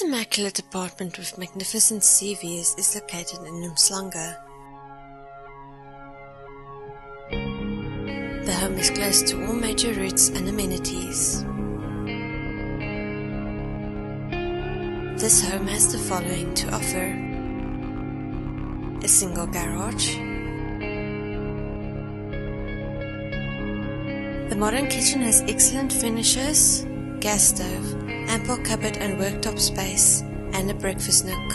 immaculate apartment with magnificent sea views is located in Umhlanga. The home is close to all major routes and amenities. This home has the following to offer. A single garage. The modern kitchen has excellent finishes, gas stove, ample cupboard and worktop space, and a breakfast nook.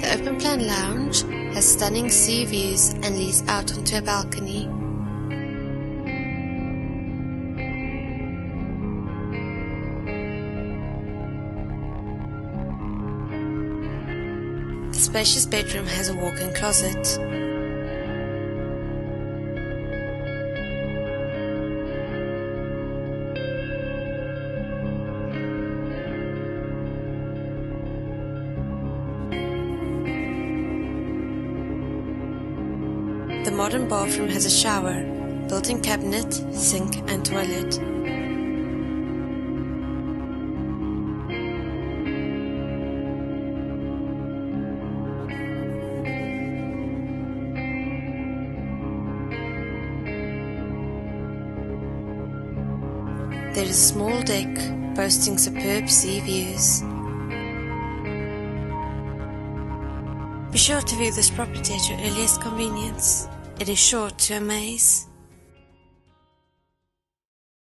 The open plan lounge has stunning sea views and leads out onto a balcony. Spacious bedroom has a walk-in closet. The modern bathroom has a shower, built-in cabinet, sink and toilet. There is a small deck boasting superb sea views. Be sure to view this property at your earliest convenience. It is sure to amaze.